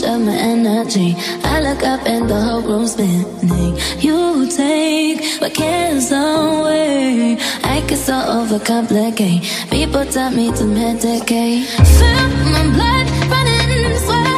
much of my energy. I look up and the whole room's spinning. You take my cares away. I get so overcomplicate. People tell me to medicate. Feel my blood running, sweat,